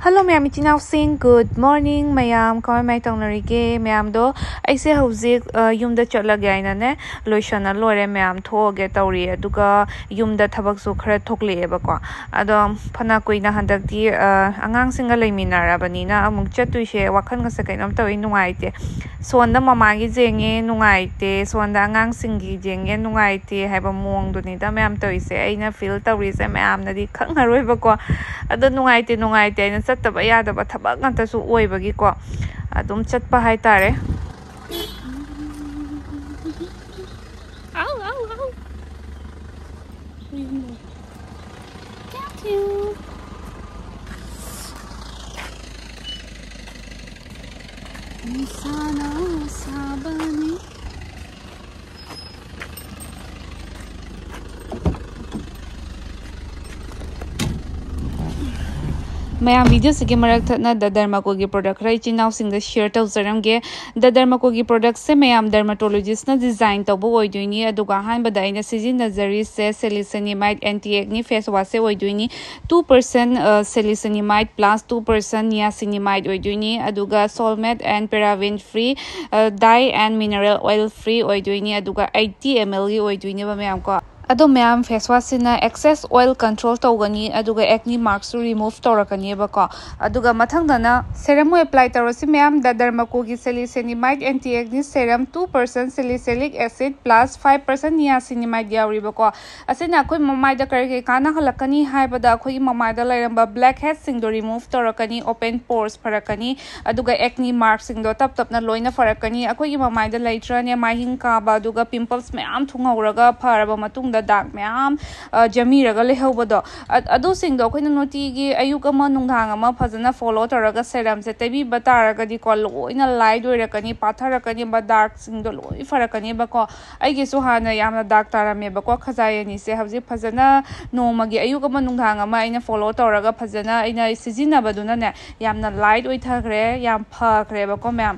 Hello, ma'am. Ichinaw sin good morning mẹ em có mẹ tông lời kê mẹ em đó ai sẽ hầu ma'am kawai mai tong là ma'am do aise hauzik uh, yumda chotla mẹ na ne loishana lore ma'am thoge tawri aduga e. yumda thabak su khare thokle e ba ko ado, phana koina handak ti uh, angang singa leiminara bani na amuk chatui she, wakhan ga sakai nam tawai nungai te. Sonda mama gi jenge nungai te. Sonda angang singi jenge nungai te. Haiba mong du ni da, ma'am tawise aina feel tawri se, ma'am, na di khang haroi ba nung ado nungai te nungai te. ꯆꯠꯇꯕ ꯌꯥꯗꯕ ꯊꯕꯛ ꯉꯥꯛꯇꯁꯨ ꯑꯣꯏꯕꯒꯤꯀꯣ ꯑꯗꯨꯝ ꯆꯠꯄ ꯍꯥꯏꯇꯥꯔꯦ Sana sabani ma'am video से मरक थना द डर्माको की प्रोडक्ट खरा इचिनाव सिंग शेयर तौजरमगे द डर्माको की प्रोडक्ट से मैं डर्माटोलॉजिस्ट डिज़ाइन तब ओइदुइनी अदुगा हानबद सिजिनजरी से salicinamide anti acne face wash से ओइदुइनी 2% सेलिसनिमाइड प्लस 2% नियासिनिमाइड ओइदुइनी अदुगा sulfate and paraben free dye and mineral oil free ओइदुइनी अदुगा 80 ml की ओइदुइनी मैम को अदो मैम फेस वाश सिना एक्सेस ऑयल कंट्रोल अदुगा एक्नी मार्क्स रिमूव तौरकनीबको अदुगा मथंगदना सेरम अप्लाई तौरसी मैम द डर्माको की salicinamide anti acne serum 2% salicylic acid plus 5% niacinamide यावरिबको असिना अखोय ममाइदा करके काना हलकनी हाइबदा अखोय ममाइदा लैरंबा ब्लैक हेड सिंग रिमूव तौरकनी ओपन पोर्स फरकनी एक्नी मार्क्स तप तपना लोइना फरकनी अखोय ममाइदा लैट्रने माहिंग काबा पिंपल्स मैम थुंगौरगा ꯂꯗꯥꯛ ꯖꯃꯤꯔꯒ ꯂꯩꯍꯧꯕꯗꯣ ꯑꯗꯨꯁꯤꯡꯗꯣ ꯑꯩꯈꯣꯏꯅ ꯅꯨꯡꯇꯤꯒꯤ ꯑꯌꯨꯛ ꯑꯃ ꯅꯨꯡꯗꯥꯡ ꯑꯃ ꯐꯖꯅ ꯐꯣꯂꯣ ꯇꯧꯔꯒ ꯁꯦꯔꯝꯁꯦ ꯇꯩꯕꯤꯕ ꯇꯥꯔꯒꯗꯤꯀꯣ ꯂꯣꯏꯅ ꯂꯥꯏꯠ ꯑꯣꯏꯔꯛꯀꯅꯤ ꯄꯥꯊꯔꯛꯀꯅꯤꯕ ꯗꯥꯛꯁꯤꯡꯗꯣ ꯂꯣꯏ ꯐꯔꯛꯀꯅꯦꯕꯀꯣ ꯑꯩꯒꯤꯁꯨ ꯍꯥꯟꯅ ꯌꯥꯝꯅ ꯗꯥꯛ ꯇꯥꯔꯝꯃꯦꯕꯀꯣ ꯈꯖꯥꯏ ꯑꯅꯤꯁꯦ ꯍꯧꯖꯤꯛ ꯐꯖꯅ ꯅꯣꯡꯃꯒꯤ ꯑꯌꯨꯛ ꯑꯃ ꯅꯨꯡꯗꯥꯡ ꯑꯃ ꯑꯩꯅ ꯐꯣꯂꯣ ꯇꯧꯔꯒ ꯐꯖꯅ ꯑꯩꯅ ꯁꯤꯖꯤꯟꯅꯕꯗꯨꯅꯅꯦ ꯌꯥꯝꯅ ꯂꯥꯏꯠ ꯑꯣꯏꯊꯈ꯭ꯔꯦ ꯌꯥꯝ ꯐꯈ꯭ꯔꯦꯕꯀꯣ ꯃꯌꯥꯝ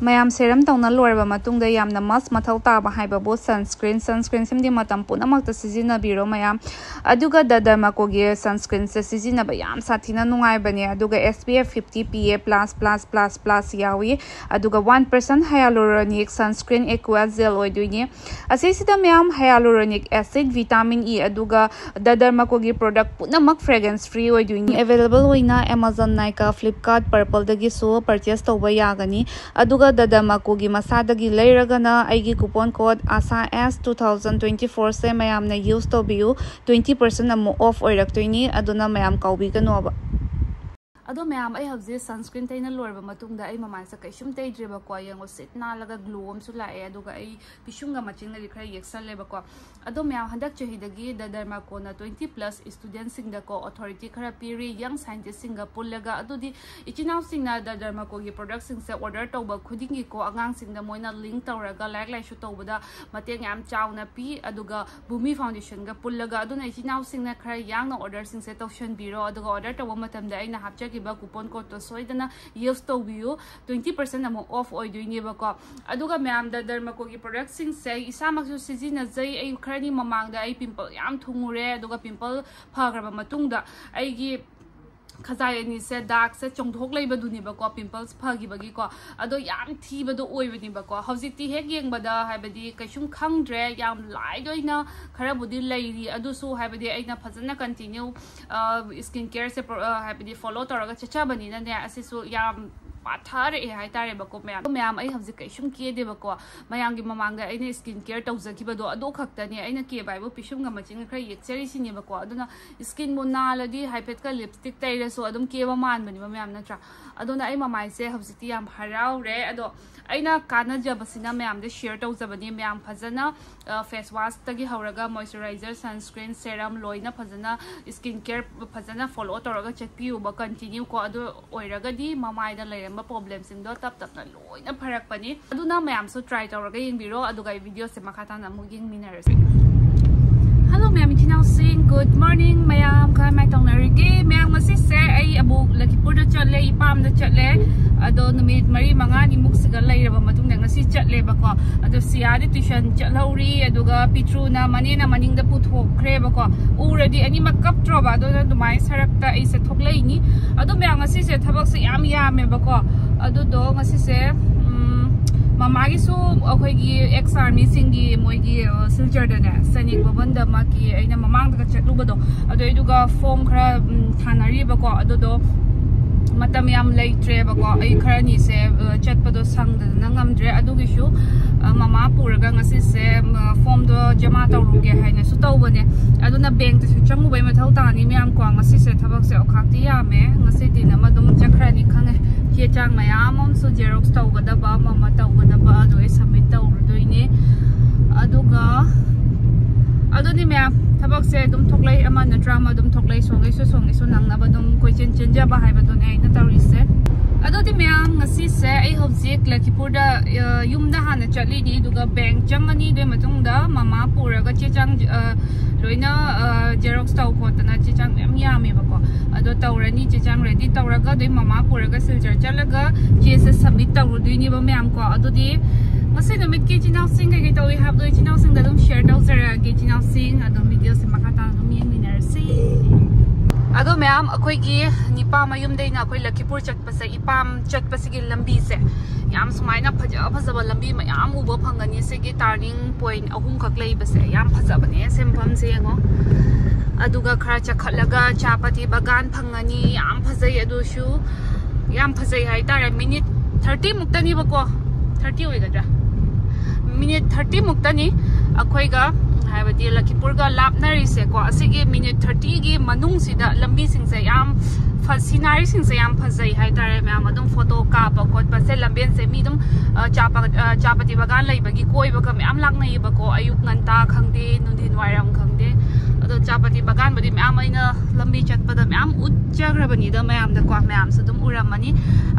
ꯃꯌꯥꯝ ꯁꯦꯔꯝ ꯇꯧꯅ ꯂꯣꯏꯔꯕ ꯃꯇꯨꯡꯗ ꯌꯥꯝꯅ ꯃꯁ ꯃꯊꯧ ꯇꯥꯕ ꯍꯥꯏꯕꯕꯨ ꯁꯟꯁꯀ꯭ꯔꯤꯟ ꯁꯟꯁꯀ꯭ꯔꯤꯟ ꯁꯤꯃꯗꯤ ꯃꯇꯝ ꯄꯨꯝꯅꯃꯛꯇ ꯁꯤꯖꯤꯟꯅꯕꯤꯔꯣ ꯃꯌꯥꯝ ꯑꯗꯨꯒ ꯗꯗꯔꯃꯀꯣꯒꯤ ꯁꯟꯁꯀ꯭ꯔꯤꯟꯁꯦ ꯁꯤꯖꯤꯟꯅꯕ ꯌꯥꯝ ꯁꯥꯊꯤꯅ ꯅꯨꯡꯉꯥꯏꯕꯅꯦ ꯑꯗꯨꯒ S P F fifty P A plus plus plus plus ꯌꯥꯎꯏ ꯑꯗꯨꯒ one percent hyaluronic sunscreen aqua gel ꯑꯣꯏꯗꯣꯏꯅꯤ ꯑꯁꯤꯁꯤꯗ ꯃꯌꯥꯝ ꯍꯌꯥꯂꯨꯔꯣꯅꯤꯛ ꯑꯦꯁꯤꯗ ꯚꯤꯇꯥꯃꯤꯟ ꯏ ꯑꯗꯨꯒ ꯗꯗꯔꯃꯀꯣꯒꯤ ꯄ꯭ꯔꯣꯗꯛ ꯄꯨꯝꯅꯃꯛ ꯐ꯭ꯔꯦꯒ꯭ꯔꯦꯟꯁ ꯐ꯭ꯔꯤ ꯑꯣꯏꯗꯣꯏꯅꯤ ꯑꯦꯕꯦꯂꯦꯕꯜ ꯑꯣꯏꯅ ꯑꯦꯃꯥꯖꯣꯟ ꯅꯥꯏꯀꯥ ꯐ꯭ꯂꯤꯞꯀꯥꯔꯠ ꯄꯔꯄꯜꯗꯒꯤꯁꯨ ꯄꯔꯆꯦꯁ ꯇꯧꯕ ꯌꯥꯒꯅꯤ ꯑꯗꯨꯒ ꯗ ꯗꯔꯃꯥꯀꯣꯒꯤ ꯃꯁꯥꯗꯒꯤ ꯃꯁꯥꯗꯒꯤ ꯂꯩꯔꯒꯅ ꯑꯩꯒꯤ ꯀꯨꯄꯣꯟ ꯀꯣꯗ ꯑꯁꯥ ꯑꯦꯁ ꯇꯨ ꯊꯥꯎꯖꯟ ꯇ꯭ꯋꯦꯟꯇꯤ ꯐꯣꯔꯁꯦ ꯃꯌꯥꯝꯅ ꯌꯨꯁ ꯇꯧꯕꯤꯌꯨ ꯇ꯭ꯋꯦꯟꯇꯤ ꯄꯥꯔꯁꯦꯟ ꯑꯃꯨꯛ ꯑꯣꯐ ꯑꯣꯏꯔꯛꯇꯣꯏꯅꯤ ꯑꯗꯨꯅ ꯃꯌꯥꯝ ꯀꯥꯎꯕꯤꯒꯅꯣꯕ ꯑꯗꯣ ꯃꯌꯥꯝ ꯑꯩ ꯍꯧꯖꯤꯛ ꯁꯟꯁꯀ꯭ꯔꯤꯟ ꯇꯩꯅ ꯂꯣꯏꯔꯕ ꯃꯇꯨꯡꯗ ꯑꯩ ꯃꯃꯥꯏꯁꯦ ꯀꯩꯁꯨꯝ ꯇꯩꯗ꯭ꯔꯦꯕꯀꯣ ꯌꯦꯡꯉꯣ ꯁꯤꯠ ꯅꯥꯜꯂꯒ ꯒ꯭ꯂꯣ ꯑꯃꯁꯨ ꯂꯥꯛꯑꯦ ꯑꯗꯨꯒ ꯑꯩ ꯄꯤꯁꯨꯝꯒ ꯃꯆꯤꯟꯒꯗꯤ ꯈꯔ ꯌꯦꯛꯁꯜꯂꯦꯕꯀꯣ ꯑꯗꯣ ꯃꯌꯥꯝ ꯍꯟꯗꯛ ꯆꯍꯤꯗꯒꯤ ꯗ ꯗꯔꯃꯥꯀꯣꯅ ꯇ꯭ꯋꯦꯟꯇꯤ ꯄ꯭ꯂꯁ ꯏꯁꯇꯨꯗꯦꯟꯠꯁꯤꯡꯗꯀꯣ ꯑꯣꯊꯣꯔꯤꯇꯤ ꯈꯔ ꯄꯤꯔꯤ ꯌꯪ ꯁꯥꯏꯟꯇꯤꯁꯁꯤꯡꯒ ꯄꯨꯜꯂꯒ ꯑꯗꯨꯗꯤ ꯏꯆꯤꯟꯅꯥꯎꯁꯤꯡꯅ ꯗ ꯗꯔꯃꯥꯀꯣꯒꯤ ꯄ꯭ꯔꯣꯗꯛꯁꯤꯡꯁꯦ ꯑꯣꯔꯗꯔ ꯇꯧꯕ ꯈꯨꯗꯤꯡꯒꯤꯀꯣ ꯑꯉꯥꯡꯁꯤꯡꯗ ꯃꯣꯏꯅ ꯂꯤꯡꯛ ꯇꯧꯔꯒ ꯂꯥꯏꯔꯤꯛ ꯂꯥꯏꯁꯨ ꯇꯧꯕꯗ ꯃꯇꯦꯡ ꯌꯥꯝ ꯆꯥꯎꯅ ꯄꯤ ꯑꯗꯨꯒ ꯚꯨꯃꯤ ꯐꯥꯎꯟꯗꯦꯁꯟꯒ ꯄꯨꯜꯂꯒ ꯑꯗꯨꯅ ꯏꯆꯤꯟꯅꯥꯎꯁꯤꯡꯅ ꯈꯔ ꯌꯥꯡꯅ ꯑꯣꯔꯗꯔꯁꯤꯡꯁꯦ ꯇꯧꯁꯟꯕꯤꯔꯣ ꯑꯗꯨꯒ ꯑꯣꯔꯗꯔ ꯇꯧꯕ ꯃꯇꯝꯗ ꯑꯩꯅ ꯊꯥꯖꯈꯤꯕ ꯀꯨꯄꯣꯟ ꯀꯣꯗꯇꯣ ꯁꯣꯏꯗꯅ ꯌꯨꯁ ꯇꯧꯕꯤꯌꯨ ꯇ꯭ꯋꯦꯟꯇꯤ ꯄꯔꯁꯦꯟ ꯑꯃꯨꯛ ꯑꯣꯐ ꯑꯣꯏꯗꯣꯏꯅꯦꯕꯀꯣ ꯑꯗꯨꯒ ꯃꯌꯥꯝꯗ ꯗꯔꯃꯀꯣꯒꯤ ꯄ꯭ꯔꯗꯛꯁꯤꯡꯁꯦ ꯏꯁꯥꯃꯛꯁꯨ ꯁꯤꯖꯤꯟꯅꯖꯩ ꯑꯩ ꯈꯔꯅꯤ ꯃꯃꯥꯡꯗ ꯑꯩ ꯄꯤꯝꯄꯜ ꯌꯥꯝ ꯊꯨꯡꯉꯨꯔꯦ ꯑꯗꯨꯒ ꯄꯤꯝꯄꯜ ꯐꯈ꯭ꯔꯕ ꯃꯇꯨꯡꯗ ꯑꯩꯒꯤ खजाय से दाग से चोंथोक लेबदुनिबको पिंपल्स फगिबगीको अदो याम थीबदो ओइबनिबको हौजिकती हेक येंगबदा हाइबदी कैसुम लेरी कंटिन्यू स्किन केयर से फॉलो तौरगा पाथरए हाइतारेबको मैम मैम आई हजिक कैसुम केदेबको मैमगी ममांग अने स्किन केयर तौजखिबदो अदो खक्तने अने केबाइबो पिसुमगा मचिंग खर येक्चरिसिनेबको अदुना स्किन बो नालदी हाइपेट का लिपस्टिक तैरसो अदुम केबा मानबनिबा मैम नत्रा अदुना आई ममाइसे हजिकती याम हराउरे अदो अना कानजबसीना मैम शेयर तौजबनी मैम ꯐꯦꯁ ꯋꯥꯁꯇꯒꯤ ꯍꯧꯔꯒ ꯃꯣꯏꯆꯔꯥꯏꯖꯔ ꯁꯟꯁꯀ꯭ꯔꯤꯟ ꯁꯦꯔꯝ ꯂꯣꯏꯅ ꯐꯖꯅ ꯁ꯭ꯀꯤꯟ ꯀꯦꯌꯔ ꯐꯖꯅ ꯐꯣꯂꯣ ꯇꯧꯔꯒ ꯆꯦꯛꯄꯤꯌꯨꯕ ꯀꯟꯇꯤꯅ꯭ꯌꯨ ꯀꯣ ꯑꯗꯨ ꯑꯣꯏꯔꯒꯗꯤ ꯃꯃꯥꯏꯗ ꯂꯩꯔꯝꯕ ꯄ꯭ꯔꯣꯕ꯭ꯂꯦꯝꯁꯤꯡꯗꯣ ꯇꯞ ꯇꯞꯅ ꯂꯣꯏꯅ ꯐꯔꯛꯄꯅꯤ ꯑꯗꯨꯅ ꯃꯌꯥꯝꯁꯨ ꯇ꯭ꯔꯥꯏ ꯇꯧꯔꯒ ꯌꯦꯡꯕꯤꯔꯣ ꯑꯗꯨꯒ ꯑꯩ ꯚꯤꯗꯤꯑꯣꯁꯦ ꯃꯈꯥ ꯇꯥꯅ ꯑꯃꯨꯛ ꯌꯦꯡꯃꯤꯟꯅꯔꯁꯤ Hello mẹ mình chào xin good morning mẹ em khai mẹ tong nari ki mẹ am masi se ai abu laki purda chatle ipam da chatle ado nami mari manga ni muk siga đang raba matung nang si chatle ba ko ado đi tuition chatlauri ado ga pitru na mani na maning da put ho kre ba ko already ani makap tro ba ado na dumai sarak ta ai se thok lai ni ado mẹ em am masi se thabak se yam yam me ba ko ado do masi se ꯃꯃꯥꯒꯤꯁꯨ ꯑꯩꯈꯣꯏꯒꯤ X ꯑꯥꯔꯃꯤꯁꯤꯡꯒꯤ ꯃꯣꯏꯒꯤ ꯁꯤꯜꯆꯔꯗꯅꯦ ꯁꯩꯅꯤꯛ ꯚꯕꯟꯗ ꯃꯥꯒꯤ ꯑꯩꯅ ꯃꯃꯥꯡꯗꯒ ꯆꯠꯂꯨꯕꯗꯣ ꯑꯗꯨꯏꯗꯨꯒ form ꯈꯔ ꯊꯥꯅꯔꯤꯕꯀꯣ ꯑꯗꯨꯗꯣ ꯃꯇꯝ ꯌꯥꯝ ꯂꯩꯇ꯭ꯔꯦꯕꯀꯣ ꯑꯩ ꯈꯔꯅꯤꯁꯦ ꯆꯠꯄꯗꯣ ꯁꯪꯗꯗꯅ ꯉꯝꯗ꯭ꯔꯦ ꯑꯗꯨꯒꯤꯁꯨ ꯃꯃꯥ ꯄꯨꯔꯒ ꯉꯁꯤꯁꯦ ꯐꯣꯝꯗꯣ ꯖꯃꯥ ꯇꯧꯔꯨꯒꯦ ꯍꯥꯏꯅꯁꯨ ꯇꯧꯕꯅꯦ ꯑꯗꯨꯅ ꯕꯦꯡꯛꯇꯁꯨ ꯆꯪꯉꯨꯕꯩ ꯃꯊꯧ ꯇꯥꯅꯤ ꯃꯌꯥꯝ ꯀꯣ ꯉꯁꯤꯁꯦ ꯊꯕꯛꯁꯦ ꯑꯣꯈꯥꯛꯇꯤ ꯌꯥꯝꯃꯦ ꯉꯁꯤꯗꯤ ꯑꯃ ꯑꯗꯨꯝ ꯆꯠꯈ꯭ꯔꯅꯤ ꯈꯪꯉꯦ ꯆꯦ ꯆꯥꯡ ꯃꯌꯥꯝ ꯑꯃꯁꯨ ꯖꯦꯔꯣꯛꯁ ꯇꯧꯒꯗꯕ ꯑꯃ ꯑꯃ ꯇꯧꯒꯗꯕ ꯑꯗꯨ ꯑꯩ ꯁꯕꯃꯤꯠ ꯇꯧꯔꯨꯗꯣꯏꯅꯦ ꯑꯗꯨꯒ ꯑꯗꯨꯅꯤ ꯃꯌꯥꯝ ꯊꯕꯛꯁꯦ ꯑꯗꯨꯝ ꯊꯣꯛꯂꯛꯏ ꯑꯃ ꯅꯠꯇ꯭ꯔꯥ ꯑꯃ ꯑꯗꯨꯝ ꯊꯣꯛꯂꯛꯏ ꯁꯣꯡꯒꯩꯁꯨ ꯁꯣꯡꯒꯩꯁꯨ ꯅꯪꯅꯕ ꯑꯗꯨꯝ ꯀꯣꯏꯆꯦꯟ ꯆꯦꯟꯖꯕ ꯍꯥꯏꯕꯗꯨꯅꯦ ꯑꯩꯅ ꯇꯧꯔꯤꯁꯦ अदोदी ma'am ngasi se ai hobjik lakipur da yum da hana chali ni duga bank changani de matung da mama pura ga chechang loina xerox tau ko tana chechang myam yame ba ko ado taurani chechang ready tauraga de mama pura ga siljar chalaga che se submit taur du ni ba myam ko adodi ngasi no mit ke chinau sing ga ga tawi hab do chinau sing da dum share tau sara ge chinau sing adom video se ꯑꯗꯣ ꯃꯌꯥꯝ ꯑꯩꯈꯣꯏꯒꯤ ꯅꯤꯄꯥ ꯃꯌꯨꯝꯗꯩꯅ ꯑꯩꯈꯣꯏ ꯂꯛꯈꯤꯄꯨꯔ ꯆꯠꯄꯁꯦ ꯏꯄꯥꯝ ꯆꯠꯄꯁꯤꯒꯤ ꯂꯝꯕꯤꯁꯦ ꯌꯥꯝ ꯁꯨꯃꯥꯏꯅ ꯐꯖ ꯐꯖꯕ ꯂꯝꯕꯤ ꯃꯌꯥꯝ ꯎꯕ ꯐꯪꯒꯅꯤ ꯁꯤꯒꯤ ꯇꯥꯔꯅꯤꯡ ꯄꯣꯏꯟ ꯑꯍꯨꯝꯈꯛ ꯂꯩꯕꯁꯦ ꯌꯥꯝ ꯐꯖꯕꯅꯦ ꯁꯦꯝꯐꯝꯁꯦ ꯌꯦꯡꯉꯣ ꯑꯗꯨꯒ ꯈꯔ ꯆꯈꯠꯂꯒ ꯆꯥꯄꯇꯤ ꯕꯒꯥꯟ ꯐꯪꯒꯅꯤ ꯌꯥꯝ ꯐꯖꯩ ꯑꯗꯨꯁꯨ ꯌꯥꯝ ꯐꯖꯩ ꯍꯥꯏꯇꯥꯔꯦ ꯃꯤꯅꯤꯠ ꯊꯥꯔꯇꯤ ꯃꯨꯛꯇꯅꯤꯕꯀꯣ ꯊꯥꯔꯇꯤ ꯑꯣꯏꯒꯗ꯭ꯔꯥ ꯃꯤꯅꯤꯠ ꯊꯥꯔꯇꯤ ꯃꯨꯛꯇꯅꯤ ꯑꯩꯈꯣꯏꯒ ꯍꯥꯏꯕꯗꯤ ꯂꯛꯈꯤꯄꯨꯔꯒ ꯂꯥꯞꯅꯔꯤꯁꯦꯀꯣ ꯑꯁꯤꯒꯤ ꯃꯤꯅꯤꯠ ꯊꯥꯔꯇꯤꯒꯤ ꯃꯅꯨꯡꯁꯤꯗ ꯂꯝꯕꯤꯁꯤꯡꯁꯦ ꯌꯥꯝ ꯁꯤꯅꯥꯔꯤꯁꯤꯡꯁꯦ ꯌꯥꯝ ꯐꯖꯩ ꯍꯥꯏꯇꯥꯔꯦ ꯃꯌꯥꯝ ꯑꯗꯨꯝ ꯐꯣꯇꯣ ꯀꯥꯞꯄ ꯈꯣꯠꯄꯁꯦ ꯂꯝꯕꯦꯟꯁꯦ ꯃꯤ ꯑꯗꯨꯝ ꯆꯥꯄꯇꯤ ꯕꯒꯥꯟ ꯂꯩꯕꯒꯤ ꯀꯣꯏꯕꯒ ꯃꯌꯥꯝ ꯂꯥꯛꯅꯩꯌꯦꯕꯀꯣ ꯑꯌꯨꯛ ꯉꯟꯇꯥ ꯈꯪꯗꯦ ꯅꯨꯡꯊꯤꯟ ꯋꯥꯏꯔꯝ ꯈꯪꯗꯦ ꯑꯗꯣ ꯆꯥꯄꯇꯤ ꯕꯒꯥꯟꯕꯨꯗꯤ ꯃꯌꯥꯝ ꯑꯩꯅ ꯂꯝꯕꯤ ꯆꯠꯄꯗ ꯃꯌꯥꯝ ꯎꯠꯆꯈ꯭ꯔꯕꯅꯤꯗ ꯃꯌꯥꯝꯗꯀꯣ ꯃꯌꯥꯝꯁꯨ ꯑꯗꯨꯝ ꯎꯔꯝꯃꯅꯤ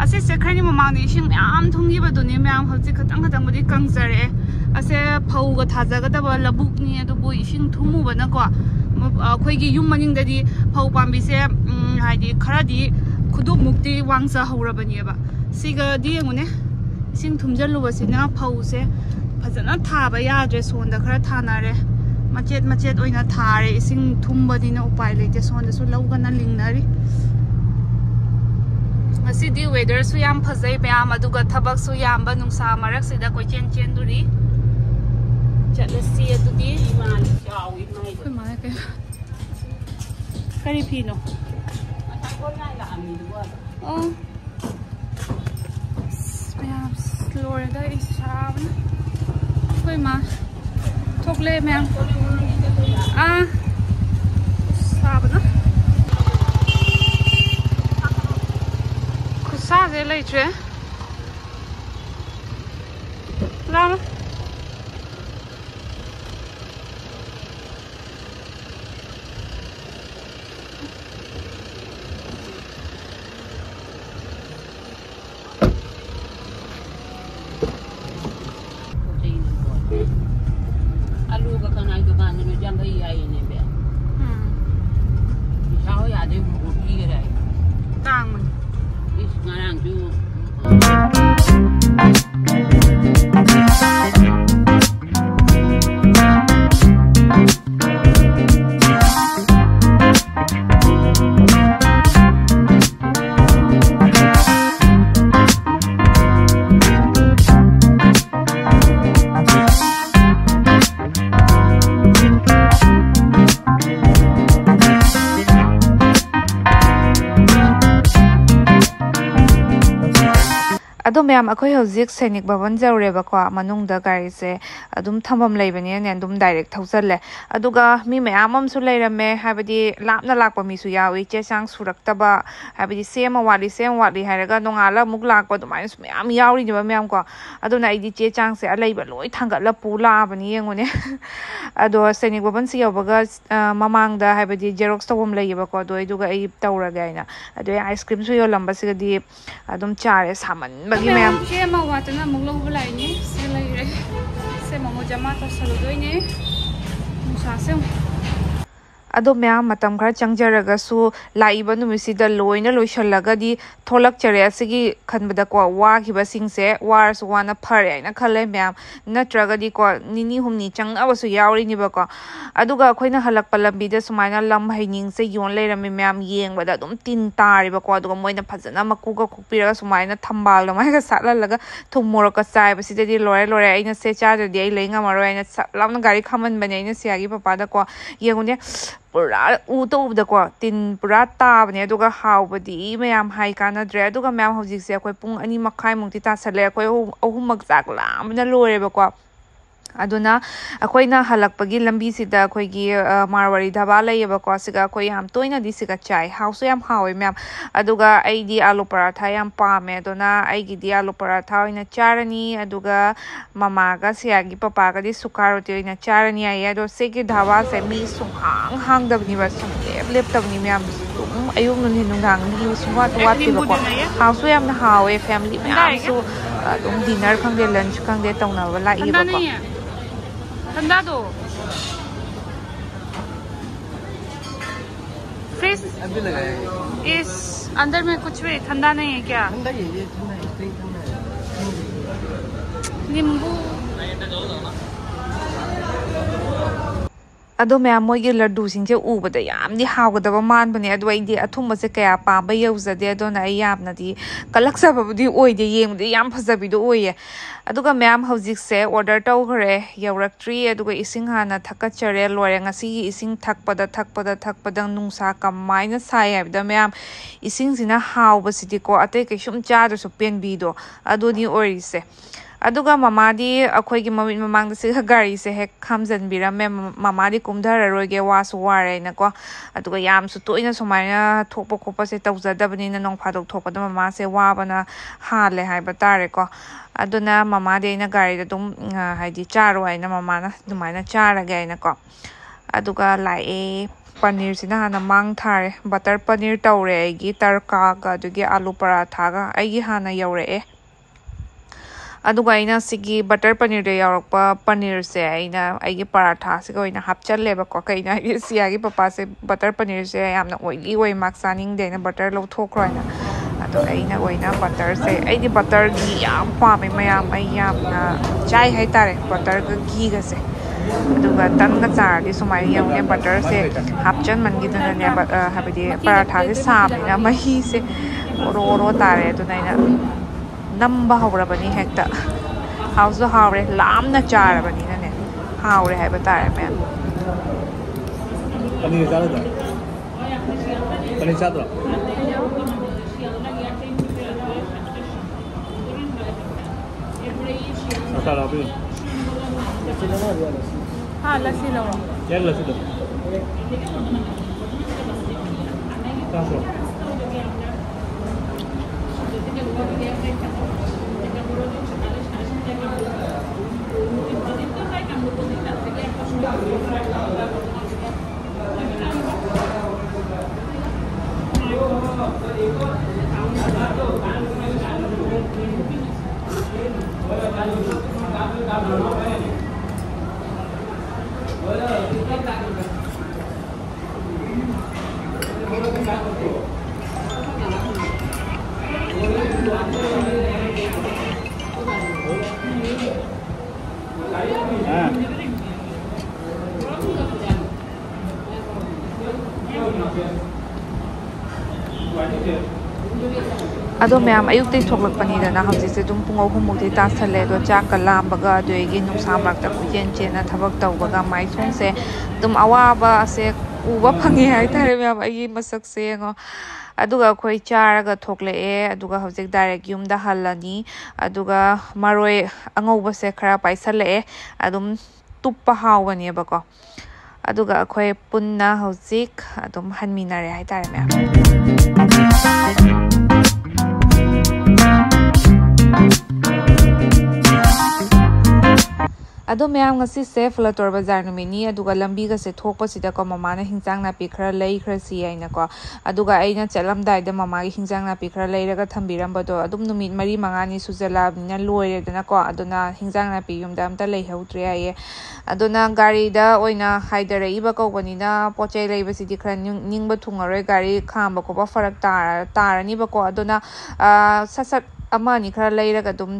ꯑꯁꯤꯁꯦ ꯈꯔꯅꯤ ꯃꯃꯥꯡꯗ ꯏꯁꯤꯡ ꯃꯌꯥꯝ ꯊꯨꯝꯈꯤꯕꯗꯨꯅꯤ ꯃꯌꯥꯝ ꯍꯧꯖꯤꯛ ꯈꯇꯪ ꯈꯇꯪꯕꯨꯗꯤ ꯀꯪꯖꯔꯛꯑꯦ ꯑꯁꯦ ꯐꯧꯒ ꯊꯥꯖꯒꯗꯕ ꯂꯧꯕꯨꯛꯅꯤ ꯑꯗꯨꯕꯨ ꯏꯁꯤꯡ ꯊꯨꯝꯃꯨꯕꯅꯀꯣ ꯑꯩꯈꯣꯏꯒꯤ ꯌꯨꯝ ꯃꯅꯤꯡꯗꯗꯤ ꯐꯧ ꯄꯥꯝꯕꯤꯁꯦ ꯍꯥꯏꯗꯤ ꯈꯔꯗꯤ ꯈꯨꯗꯣꯞꯃꯨꯛꯇꯤ ꯋꯥꯡꯖꯍꯧꯔꯕꯅꯦꯕ ꯁꯤꯒꯗꯤ ꯌꯦꯡꯉꯨꯅꯦ ꯏꯁꯤꯡ ꯊꯨꯝꯖꯤꯜꯂꯨꯕꯁꯤꯅ ꯐꯧꯁꯦ ꯐꯖꯅ ꯊꯥꯕ ꯌꯥꯗ꯭ꯔꯦ ꯁꯣꯟꯗ ꯈꯔ ꯊꯥꯅꯔꯦ ꯃꯆꯦꯠ ꯃꯆꯦꯠ ꯑꯣꯏꯅ ꯊꯥꯔꯦ ꯏꯁꯤꯡ ꯊꯨꯝꯕꯅꯤꯅ ꯎꯄꯥꯏ ꯂꯩꯇꯦ ꯁꯣꯟꯗꯁꯨ ꯂꯧꯒꯅ ꯂꯤꯡꯅꯔꯤ ꯉꯁꯤꯗꯤ ꯋꯦꯗꯔꯁꯨ ꯌꯥꯝ ꯐꯖꯩ ꯃꯌꯥꯝ ꯑꯗꯨꯒ ꯊꯕꯛꯁꯨ ꯌꯥꯝꯕ ꯅꯨꯡꯁꯥ ꯃꯔꯛꯁꯤꯗ ꯀꯣꯏꯆꯦꯟ ꯆꯦꯟꯗꯨꯔꯤ Let's see man. Oh, we made it. Kumain kayo. Karipino. Oh. Meyams Florida i Shavn. Kuima. Togle meyam. Ah. Shavn. Kusaz eləyəcək. ꯃꯌꯥꯝ ꯑꯩꯈꯣꯏ ꯍꯧꯖꯤꯛ ꯁꯩꯅꯤꯛ ꯚꯕꯟ ꯌꯧꯔꯦꯕꯀꯣ ꯃꯅꯨꯡꯗ ꯒꯥꯔꯤꯁꯦ ꯑꯗꯨꯝ ꯊꯝꯐꯝ ꯂꯩꯕꯅꯤꯅꯅꯦ ꯑꯗꯨꯝ ꯗꯥꯏꯔꯦꯛ ꯊꯧꯖꯜꯂꯦ ꯑꯗꯨꯒ ꯃꯤ ꯃꯌꯥꯝ ꯑꯃꯁꯨ ꯂꯩꯔꯝꯃꯦ ꯍꯥꯏꯕꯗꯤ ꯂꯥꯞꯅ ꯂꯥꯛꯄ ꯃꯤꯁꯨ ꯌꯥꯎꯏ ꯆꯦ ꯆꯥꯡ ꯁꯨꯔꯛꯇꯕ ꯍꯥꯏꯕꯗꯤ ꯁꯦꯝꯃ ꯋꯥꯠꯂꯤ ꯁꯦꯝꯃ ꯋꯥꯠꯂꯤ ꯍꯥꯏꯔꯒ ꯅꯣꯡꯉꯥꯜꯂ ꯑꯃꯨꯛ ꯂꯥꯛꯄ ꯑꯗꯨꯃꯥꯏꯅꯁꯨ ꯃꯌꯥꯝ ꯌꯥꯎꯔꯤꯅꯦꯕ ꯃꯌꯥꯝ ꯀꯣ ꯑꯗꯨꯅ ꯑꯩꯗꯤ ꯆꯦ ꯆꯥꯡꯁꯦ ꯑꯂꯩꯕ ꯂꯣꯏ ꯊꯥꯡꯒꯠꯂ ꯄꯨ ꯂꯥꯛꯑꯕꯅꯤ ꯌꯦꯡꯉꯨꯅꯦ ꯑꯗꯣ ꯁꯩꯅꯤꯛ ꯚꯕꯟꯁꯤ ꯌꯧꯕꯒ ꯃꯃꯥꯡꯗ ꯍꯥꯏꯕꯗꯤ ꯖꯦꯔꯣꯛꯁ ꯇꯧꯐꯝ ꯂꯩꯌꯦꯕꯀꯣ ꯑꯗꯣ ꯑꯩꯗꯨꯒ ꯑꯩ ꯇꯧꯔꯒꯦ ꯍꯥꯏꯅ ꯑꯗꯣ ꯑꯥꯏꯁ ꯀ꯭ꯔꯤꯝꯁꯨ ꯌꯣꯜꯂꯝꯕꯁꯤꯒꯗꯤ ꯑꯗꯨꯝ ꯆꯥꯔꯦ ꯁꯥꯃꯟꯕꯒꯤ ma'am? mau ma watana munglo bulai ni, selai re. Se mamo jama to saludoi ni. Musasem. ꯑꯗꯣ ꯃꯌꯥꯝ ꯃꯇꯝ ꯈꯔ ꯆꯪꯖꯔꯒꯁꯨ ꯂꯥꯛꯏꯕ ꯅꯨꯃꯤꯠꯁꯤꯗ ꯂꯣꯏꯅ ꯂꯣꯏꯁꯤꯜꯂꯒꯗꯤ ꯊꯣꯛꯂꯛꯆꯔꯦ ꯑꯁꯤꯒꯤ ꯈꯟꯕꯗꯀꯣ ꯋꯥꯈꯤꯕꯁꯤꯡꯁꯦ ꯋꯥꯔꯁꯨ ꯋꯥꯅ ꯐꯔꯦ ꯍꯥꯏꯅ ꯈꯜꯂꯦ ꯃꯌꯥꯝ ꯅꯠꯇ꯭ꯔꯒꯗꯤꯀꯣ ꯅꯤꯅꯤ ꯍꯨꯝꯅꯤ ꯆꯪꯅꯕꯁꯨ ꯌꯥꯎꯔꯤꯅꯦꯕꯀꯣ ꯑꯗꯨꯒ ꯑꯩꯈꯣꯏꯅ ꯍꯜꯂꯛꯄ ꯂꯝꯕꯤꯗ ꯁꯨꯃꯥꯏꯅ ꯂꯝ ꯍꯩꯅꯤꯡꯁꯦ ꯌꯣꯟ ꯂꯩꯔꯝꯃꯤ ꯃꯌꯥꯝ ꯌꯦꯡꯕꯗ ꯑꯗꯨꯝ ꯇꯤꯟ ꯇꯥꯔꯤꯕꯀꯣ ꯑꯗꯨꯒ ꯃꯣꯏꯅ ꯐꯖꯅ ꯃꯀꯨꯒ ꯈꯣꯛꯄꯤꯔꯒ ꯁꯨꯃꯥꯏꯅ ꯊꯝꯕꯥꯜꯗ ꯃꯥꯏꯒ ꯁꯥꯠꯍꯜꯂꯒ ꯊꯨꯝ ꯃꯣꯔꯣꯛꯀ ꯆꯥꯏꯕꯁꯤꯗꯗꯤ ꯂꯣꯏꯔꯦ ꯂꯣꯏꯔꯦ ꯑꯩꯅ ꯁꯦ ꯆꯥꯗ꯭ꯔꯗꯤ ꯑꯩ ꯂꯩ ꯉꯝꯃꯔꯣꯏ ꯑꯩꯅ ꯁꯞ ꯂꯥꯞꯅ ꯒꯥꯔꯤ ꯈꯥꯝꯃꯟꯕꯅꯦ ꯑꯩꯅ ꯁꯤꯌꯥꯒꯤ ꯄꯄꯥꯗꯀꯣ ꯌꯦꯡꯉꯨꯅꯦ pura uto da kwa tin pura ta ne do ga haw ba di me am hai ka na dre do ga me am ho jik se ko pung ani makai mung ti ta sale ko ho ho mag zak la am na lo re ba kwa ꯑꯗꯨꯅ ꯑꯩꯈꯣꯏꯅ ꯍꯜꯂꯛꯄꯒꯤ ꯂꯝꯕꯤꯁꯤꯗ ꯑꯩꯈꯣꯏꯒꯤ ꯃꯥꯔꯋꯥꯔꯤ ꯙꯕꯥ ꯂꯩꯌꯦꯕꯀꯣ ꯁꯤꯒ ꯑꯩꯈꯣꯏ ꯌꯥꯝ ꯇꯣꯏꯅꯗꯤ ꯁꯤꯒ ꯆꯥꯏ ꯍꯥꯎꯁꯨ ꯌꯥꯝ ꯍꯥꯎꯋꯦ ꯃꯌꯥꯝ ꯑꯗꯨꯒ ꯑꯩꯗꯤ ꯑꯥꯂꯨ ꯄꯔꯥꯊꯥ ꯌꯥꯝ ꯄꯥꯝꯃꯦ ꯑꯗꯨꯅ ꯑꯩꯒꯤꯗꯤ ꯑꯥꯂꯨ ꯄꯔꯥꯊꯥ ꯑꯣꯏꯅ ꯆꯥꯔꯅꯤ ꯑꯗꯨꯒ ꯃꯃꯥꯒ ꯁꯤꯌꯥꯒꯤ ꯄꯄꯥꯒꯗꯤ ꯁꯨꯀꯥ ꯔꯣꯇꯤ ꯑꯣꯏꯅ ꯆꯥꯔꯅꯤ ꯍꯥꯏꯌꯦ ꯑꯗꯣ ꯁꯤꯒꯤ ꯙꯕꯥꯁꯦ ꯃꯤ ꯁꯨꯡꯍꯥꯡ ꯍꯥꯡꯗꯕꯅꯦꯕ ꯁꯨꯡꯂꯦꯞ ꯂꯦꯞꯇꯕꯅꯤ ꯃꯌꯥꯝ ꯑꯗꯨꯝ ꯑꯌꯨꯛ ꯅꯨꯡꯊꯤꯟ ꯅꯨꯡꯗꯥꯡ ꯃꯤ ꯁꯨꯡꯋꯥꯠ ꯋꯥꯠꯇꯦꯕꯀꯣ ꯍꯥꯎꯁꯨ ꯌꯥꯝꯅ ꯍꯥꯎꯋꯦ ꯐꯦꯃꯤꯂꯤ ꯃꯌꯥꯝꯁꯨ ꯑꯗꯨꯝ ꯗꯤꯅꯔ ꯈꯪꯗꯦ ꯂꯟꯆ ꯈꯪꯗे ꯇꯧꯅꯕ ꯂꯥꯛꯏꯕꯀꯣ ठंडा दो फ्रिज अभी लगाया इस अंदर में कुछ भी ठंडा नहीं है क्या? ठंडा ही ये ठंडा है इसलिए ठंडा है। नींबू। ꯑꯗꯣ ꯃꯌꯥꯝ ꯃꯣꯏꯒꯤ ꯂꯗꯨꯁꯤꯡꯁꯦ ꯎꯕꯗ ꯌꯥꯝꯗꯤ ꯍꯥꯎꯒꯗꯕ ꯃꯥꯟꯕꯅꯦ ꯑꯗꯣ ꯑꯩꯗꯤ ꯑꯊꯨꯝꯕꯁꯦ ꯀꯌꯥ ꯄꯥꯝꯕ ꯌꯧꯖꯗꯦ ꯑꯗꯨꯅ ꯑꯩ ꯌꯥꯝꯅꯗꯤ ꯀꯜꯂꯛꯆꯕꯕꯨꯗꯤ ꯑꯣꯏꯗꯦ ꯌꯦꯡꯕꯗ ꯌꯥꯝ ꯐꯖꯕꯤꯗꯣ ꯑꯣꯏꯌꯦ ꯑꯗꯨꯒ ꯃꯌꯥꯝ ꯍꯧꯖꯤꯛꯁꯦ ꯑꯣꯔꯗꯔ ꯇꯧꯈ꯭ꯔꯦ ꯌꯧꯔꯛꯇ꯭ꯔꯤ ꯑꯗꯨꯒ ꯏꯁꯤꯡ ꯍꯥꯟꯅ ꯊꯛꯀꯠꯆꯔꯦ ꯂꯣꯏꯔꯦ ꯉꯁꯤꯒꯤ ꯏꯁꯤꯡ ꯊꯛꯄꯗ ꯊꯛꯄꯗ ꯊꯛꯄꯗ ꯅꯨꯡꯁꯥ ꯀꯃꯥꯏꯅ ꯁꯥꯏ ꯍꯥꯏꯕꯗ ꯃꯌꯥꯝ ꯏꯁꯤꯡꯁꯤꯅ ꯍꯥꯎꯕꯁꯤꯗꯤꯀꯣ ꯑꯇꯩ ꯀꯩꯁꯨꯝ ꯆꯥꯗ꯭ꯔꯁꯨ ꯄꯦꯟꯕꯤꯗꯣ ꯑꯗꯨꯅꯤ ꯑꯣꯏꯔꯤꯁꯦ ꯑꯗꯨꯒ ꯃꯃꯥꯗꯤ ꯑꯩꯈꯣꯏꯒꯤ ꯃꯃꯤꯠ ꯃꯃꯥꯡꯗ ꯁꯤꯒ ꯒꯥꯔꯤꯁꯦ ꯍꯦꯛ ꯈꯥꯝꯖꯟꯕꯤꯔꯝꯃꯦ ꯃꯃꯥꯗꯤ ꯀꯨꯝꯊꯔꯔꯣꯏꯒꯦ ꯋꯥꯁꯨ ꯋꯥꯔꯦꯅꯀꯣ ꯑꯗꯨꯒ ꯌꯥꯝꯁꯨ ꯇꯣꯏꯅ ꯁꯨꯃꯥꯏꯅ ꯊꯣꯛꯄ ꯈꯣꯠꯄꯁꯦ ꯇꯧꯖꯗꯕꯅꯤꯅ ꯅꯣꯡ ꯐꯥꯗꯣꯛ ꯊꯣꯛꯄꯗ ꯃꯃꯥꯁꯦ ꯋꯥꯕꯅ ꯍꯥꯜꯂꯦ ꯍꯥꯏꯕ ꯇꯥꯔꯦꯀꯣ ꯑꯗꯨꯅ ꯃꯃꯥꯗꯤ ꯑꯩꯅ ꯒꯥꯔꯤꯗ ꯑꯗꯨꯝ ꯍꯥꯏꯗꯤ ꯆꯥꯔꯣ ꯍꯥꯏꯅ ꯃꯃꯥꯅ ꯑꯗꯨꯃꯥꯏꯅ ꯆꯥꯔꯒꯦ ꯍꯥꯏꯅꯀꯣ ꯑꯗꯨꯒ ꯂꯥꯛꯑꯦ ꯄꯅꯤꯔꯁꯤꯅ ꯍꯥꯟꯅ ꯃꯥꯡ ꯊꯥꯔꯦ ꯕꯇꯔ ꯄꯅꯤꯔ ꯇꯧꯔꯦ ꯑꯩꯒꯤ ꯇꯔꯀꯥꯒ ꯑꯗꯨꯒꯤ ꯑꯥꯂꯨ ꯄꯔꯥꯊꯥꯒ ꯑꯩꯒꯤ ꯍꯥꯟꯅ ꯌꯧꯔꯛꯑꯦ ꯑꯗꯨꯒ ꯑꯩꯅ ꯁꯤꯒꯤ ꯕꯇꯔ ꯄꯅꯤꯔꯗ ꯌꯥꯎꯔꯛꯄ ꯄꯅꯤꯔꯁꯦ ꯑꯩꯅ ꯑꯩꯒꯤ ꯄꯔꯥꯊꯥꯁꯤꯒ ꯑꯣꯏꯅ ꯍꯥꯞꯆꯜꯂꯦꯕꯀꯣ ꯀꯩꯅꯣ ꯍꯥꯏꯗꯤ ꯁꯤꯌꯥꯒꯤ ꯄꯄꯥꯁꯦ ꯕꯇꯔ ꯄꯅꯤꯔꯁꯦ ꯌꯥꯝꯅ ꯑꯣꯏꯂꯤ ꯑꯣꯏ ꯃꯥꯛ ꯆꯥꯅꯤꯡꯗꯦ ꯑꯩꯅ ꯕꯇꯔ ꯂꯧꯊꯣꯛꯈ꯭ꯔꯣ ꯍꯥꯏꯅ ꯑꯗꯣ ꯑꯩꯅ ꯑꯣꯏꯅ ꯕꯇꯔꯁꯦ ꯑꯩꯗꯤ ꯕꯇꯔꯒꯤ ꯌꯥꯝ ꯄꯥꯝꯃꯦ ꯃꯌꯥꯝ ꯑꯩ ꯌꯥꯝꯅ ꯆꯥꯏ ꯍꯥꯏꯇꯥꯔꯦ ꯕꯇꯔꯒ ꯘꯤꯒꯁꯦ ꯑꯗꯨꯒ ꯇꯟꯒ ꯆꯥꯔꯗꯤ ꯁꯨꯃꯥꯏꯅ ꯌꯦꯡꯉꯨꯅꯦ ꯕꯇꯔꯁꯦ ꯍꯥꯞꯆꯟꯃꯟꯈꯤꯗꯅꯅꯦ ꯍꯥꯏꯕꯗꯤ ꯄꯔꯥꯊꯥꯁꯦ ꯁꯥꯕꯅꯤꯅ ꯃꯍꯤꯁꯦ ꯑꯣꯔꯣ ꯑꯣꯔꯣ ꯇꯥꯔꯦ ꯑꯗꯨꯅ ꯑꯩꯅ ꯅꯝꯕ ꯍꯧꯔꯕꯅꯤ ꯍꯦꯛꯇ ꯍꯥꯎꯁꯨ ꯍꯥꯎꯔꯦ ꯂꯥꯝꯅ ꯆꯥꯔꯕꯅꯤꯅꯅꯦ ꯍꯥꯎꯔꯦ ꯍꯥꯏꯕ ꯇꯥꯔꯦ ꯃꯌꯥꯝ पनीर चालू था पनीर चालू मसाला भी हाँ लस्सी लो यार लस्सी दो चार Gracias. ꯑꯗꯣ ꯃꯌꯥꯝ ꯑꯌꯨꯛꯇꯩ ꯊꯣꯛꯂꯛꯄꯅꯤꯗꯅ ꯍꯧꯖꯤꯛꯁꯦ ꯑꯗꯨꯝ ꯄꯨꯡ ꯑꯍꯨꯝꯃꯨꯛꯇꯤ ꯇꯥꯁꯜꯂꯦ ꯑꯗꯣ ꯆꯥꯛꯀ ꯂꯥꯝꯕꯒ ꯑꯗꯨꯗꯒꯤ ꯅꯨꯡꯁꯥ ꯃꯔꯛꯇ ꯀꯣꯏꯆꯦꯟ ꯆꯦꯟꯅ ꯊꯕꯛ ꯇꯧꯕꯒ ꯃꯥꯏꯊꯣꯡꯁꯦ ꯑꯗꯨꯝ ꯑꯋꯥꯕ ꯑꯁꯦ ꯎꯕ ꯐꯪꯉꯦ ꯍꯥꯏꯇꯥꯔꯦ ꯃꯌꯥꯝ ꯑꯩꯒꯤ ꯃꯁꯛꯁꯦ ꯌꯦꯡꯉꯣ ꯑꯗꯨꯒ ꯑꯩꯈꯣꯏ ꯆꯥꯔꯒ ꯊꯣꯛꯂꯛꯑꯦ ꯑꯗꯨꯒ ꯍꯧꯖꯤꯛ ꯗꯥꯏꯔꯦꯛ ꯌꯨꯝꯗ ꯍꯜꯂꯅꯤ ꯑꯗꯨꯒ ꯃꯔꯣꯏ ꯑꯉꯧꯕꯁꯦ ꯈꯔ ꯄꯥꯏꯁꯜꯂꯛꯑꯦ ꯑꯗꯨꯝ ꯇꯨꯞꯄ ꯍꯥꯎꯕꯅꯦꯕꯀꯣ ꯑꯗꯨꯒ ꯑꯩꯈꯣꯏ ꯄꯨꯟꯅ ꯍꯧꯖꯤꯛ ꯑꯗꯨꯝ ꯍꯟꯃꯤꯟꯅꯔꯦ ꯍꯥꯏꯇꯥꯔꯦ ꯃꯌꯥꯝ ꯑꯗꯣ ꯃꯌꯥꯝ ꯉꯁꯤꯁꯦ ꯐ꯭ꯂꯇꯣꯔ ꯕꯖꯥꯔ ꯅꯨꯃꯤꯠꯅꯤ ꯑꯗꯨꯒ ꯂꯝꯕꯤꯒꯁꯦ ꯊꯣꯛꯄꯁꯤꯗꯀꯣ ꯃꯃꯥꯅ ꯍꯤꯟꯖꯥꯡ ꯅꯥꯄꯤ ꯈꯔ ꯂꯩꯈ꯭ꯔꯁꯤ ꯍꯥꯏꯅꯀꯣ ꯑꯗꯨꯒ ꯑꯩꯅ ꯆꯠꯂꯝꯗꯥꯏꯗ ꯃꯃꯥꯒꯤ ꯍꯤꯟꯖꯥꯡ ꯅꯥꯄꯤ ꯈꯔ ꯂꯩꯔꯒ ꯊꯝꯕꯤꯔꯝꯕꯗꯣ ꯑꯗꯨꯝ ꯅꯨꯃꯤꯠ ꯃꯔꯤ ꯃꯉꯥꯅꯤ ꯁꯨꯖꯜꯂꯛꯑꯕꯅꯤꯅ ꯂꯣꯏꯔꯦꯗꯅꯀꯣ ꯑꯗꯨꯅ ꯍꯤꯟꯖꯥꯡ ꯅꯥꯄꯤ ꯌꯨꯝꯗ ꯑꯝꯇ ꯂꯩꯍꯧꯗ꯭ꯔꯦ ꯍꯥꯏꯌꯦ ꯑꯗꯨꯅ ꯒꯥꯔꯤꯗ ꯑꯣꯏꯅ ꯍꯥꯏꯊꯔꯛꯏꯕ ꯀꯧꯕꯅꯤꯅ ꯄꯣꯠ ꯆꯩ ꯂꯩꯕꯁꯤꯗꯤ ꯈꯔ ꯅꯤꯡꯕ ꯊꯨꯡꯉꯔꯣꯏ ꯒꯥꯔꯤ ꯈꯥꯝꯕ ꯈꯣꯠꯄ ꯐꯔꯛ ꯇꯥꯔꯅꯤꯕꯀꯣ ꯑꯗꯨꯅ ꯁꯠ ꯁꯠ ꯑꯃ ꯑꯅꯤ ꯈꯔ ꯂꯩꯔꯒ ꯑꯗꯨꯝ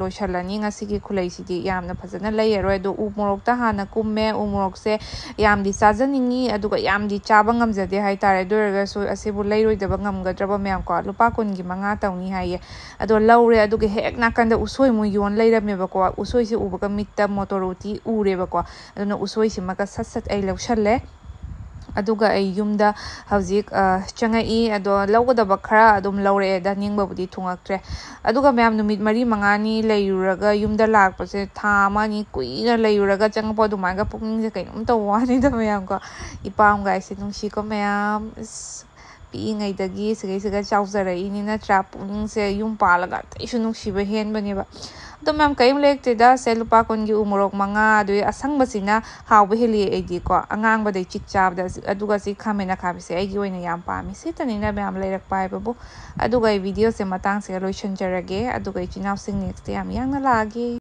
ꯂꯣꯏꯁꯤꯜꯂꯅꯤ ꯉꯁꯤꯒꯤ ꯈꯨꯂꯩꯁꯤꯗꯤ ꯌꯥꯝꯅ ꯐꯖꯅ ꯂꯩꯔꯔꯣꯏ ꯑꯗꯣ ꯎ ꯃꯣꯔꯣꯛꯇ ꯍꯥꯟꯅ ꯀꯨꯝꯃꯦ ꯎ ꯃꯣꯔꯣꯛꯁꯦ ꯌꯥꯝꯗꯤ ꯆꯥꯖꯅꯤꯡꯉꯤ ꯑꯗꯨꯒ ꯌꯥꯝꯗꯤ ꯆꯥꯕ ꯉꯝꯖꯗꯦ ꯍꯥꯏꯇꯥꯔꯦ ꯑꯗꯨ ꯑꯣꯏꯔꯒꯁꯨ ꯑꯁꯤꯕꯨ ꯂꯩꯔꯣꯏꯗꯕ ꯉꯝꯒꯗ꯭ꯔꯕ ꯃꯌꯥꯝꯀꯣ ꯂꯨꯄꯥ ꯀꯨꯟꯒꯤ ꯃꯉꯥ ꯇꯧꯅꯤ ꯍꯥꯏꯌꯦ ꯑꯗꯣ ꯂꯧꯔꯦ ꯑꯗꯨꯒ ꯍꯦꯛ ꯅꯥꯀꯟꯗ ꯎꯁꯣꯏꯃꯨꯛ ꯌꯣꯟ ꯂꯩꯔꯝꯃꯦꯕꯀꯣ ꯎꯁꯣꯏꯁꯦ ꯎꯕꯒ ꯃꯤꯠꯇ ꯃꯣꯇꯣꯔ ꯎꯇꯤ ꯎꯔꯦꯕꯀꯣ ꯑꯗꯨꯅ ꯎꯁꯣꯏꯁꯤꯃꯒ ꯁꯠ ꯁꯠ ꯑꯩ ꯂꯧꯁꯜꯂꯦ ꯑꯗꯨꯒ ꯑꯩ ꯌꯨꯝꯗ ꯍꯧꯖꯤꯛ ꯆꯪꯉꯛꯏ ꯑꯗꯣ ꯂꯧꯒꯗꯕ ꯈꯔ ꯑꯗꯨꯝ ꯂꯧꯔꯛꯑꯦꯗ ꯅꯤꯡꯕꯕꯨꯗꯤ ꯊꯨꯡꯉꯛꯇ꯭ꯔꯦ ꯑꯗꯨꯒ ꯃꯌꯥꯝ ꯅꯨꯃꯤꯠ ꯃꯔꯤ ꯃꯉꯥꯅꯤ ꯂꯩꯔꯨꯔꯒ ꯌꯨꯝꯗ ꯂꯥꯛꯄꯁꯦ ꯊꯥ ꯑꯃ ꯑꯅꯤ ꯀꯨꯏꯅ ꯂꯩꯔꯨꯔꯒ ꯆꯪꯉꯛꯄ ꯑꯗꯨꯃꯥꯏꯅ ꯄꯨꯛꯅꯤꯡꯁꯦ ꯀꯩꯅꯣꯝ ꯇꯧꯕ ꯋꯥꯅꯤꯗ ꯃꯌꯥꯝꯀꯣ ꯏꯄꯥꯝꯒꯥꯏꯁꯦ ꯅꯨꯡꯁꯤꯀꯣ ꯃꯌꯥꯝ ꯑꯁ ꯄꯤꯛꯏꯉꯩꯗꯒꯤ ꯁꯤꯒꯩꯁꯤꯒ ꯆꯥꯎꯖꯔꯛꯏꯅꯤ ꯅꯠꯇ꯭ꯔꯥ ꯄꯨꯛꯅꯤꯡꯁꯦ ꯌꯨꯝ ꯄꯥꯜꯂꯒ ꯑꯇꯩꯁꯨ ꯅꯨꯡꯁꯤꯕ ꯍꯦꯟꯕꯅꯦꯕ ꯑꯗꯣ ꯃꯌꯥꯝ ꯀꯔꯤꯝ ꯂꯦꯛꯇꯦꯗ ꯁꯦ ꯂꯨꯄꯥ ꯀꯨꯟꯒꯤ ꯎ ꯃꯣꯔꯣꯛ ꯃꯉꯥ ꯑꯗꯨꯒꯤ ꯑꯁꯪꯕꯁꯤꯅ ꯍꯥꯎꯕ ꯍꯦꯜꯂꯤ ꯑꯩꯗꯤꯀꯣ ꯑꯉꯥꯡꯕꯗꯩ ꯆꯤꯛ ꯆꯥꯕꯗ ꯑꯗꯨꯒ ꯁꯤ ꯈꯥꯃꯦꯟ ꯑꯈꯥꯕꯤꯁꯦ ꯑꯩꯒꯤ ꯑꯣꯏꯅ ꯌꯥꯝ ꯄꯥꯝꯃꯤ ꯁꯤꯇꯅꯤꯅ ꯃꯌꯥꯝ ꯂꯩꯔꯛꯄ ꯍꯥꯏꯕꯕꯨ ꯑꯗꯨꯒ ꯑꯩ ꯚꯤꯗꯤꯑꯣꯁꯦ ꯃꯇꯥꯡꯁꯤꯒ ꯂꯣꯏꯁꯤꯟꯖꯔꯒꯦ ꯑꯗꯨꯒ ꯏꯆꯤꯜ ꯏꯅꯥꯎꯁꯤꯡ ꯅꯦꯛꯁꯇ ꯌꯥꯝ ꯌꯥꯡꯅ ꯂꯥꯛꯑꯒꯦ